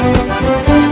Música